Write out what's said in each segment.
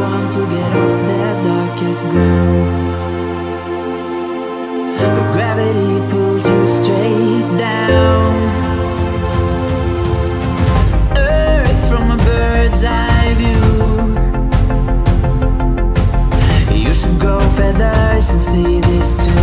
Want to get off the darkest ground. But gravity pulls you straight down. Earth from a bird's eye view. You should grow feathers and see this too.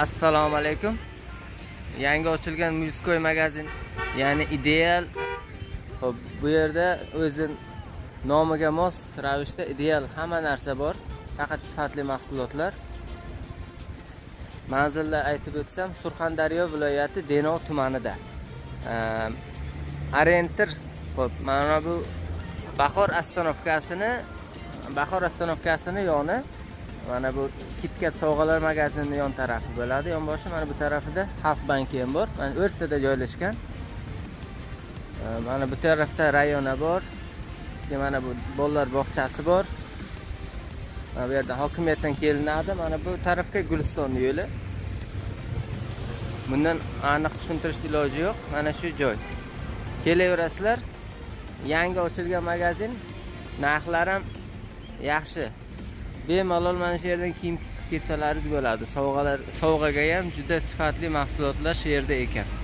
assalomu alaykum yangi ochilgan muzkoy magazin ya'ni ideal Xo'p, bu yerda o'zi nomiga mos ravishda ideal hamma narsa bor. Faqat sifatli mahsulotlar. Manzilni aytib o'tsam surxondaryo viloyati denov tumanida. Ehm, orientir Xo'p, mana bu bahor ostanovkasini bahor ostanovkasini yoni mana bu kitkat sovg'alar magazini yon tarafi bo'ladi. Yonboshi mana bu tarafida xalq banki ham bor. Mana o'rtada joylashgan. Mana bu tarafda rayona bor. Keyin mana bu bolalar bog'chasi bor. Mana bu yerda hokimiyatdan kelinadi. Mana bu tarafga guliston yo'li. Bundan aniq tushuntirishni iloji yo'q. Mana shu joy. Kelaverasizlar yangi ochilgan magazin. Narxlari ham yaxshi. Bemalol mana shu yerdan kiyim tikib ketsalaringiz bo'ladi. Sovg'alar sovg'aga ham juda sifatli mahsulotlar shu yerda ekan.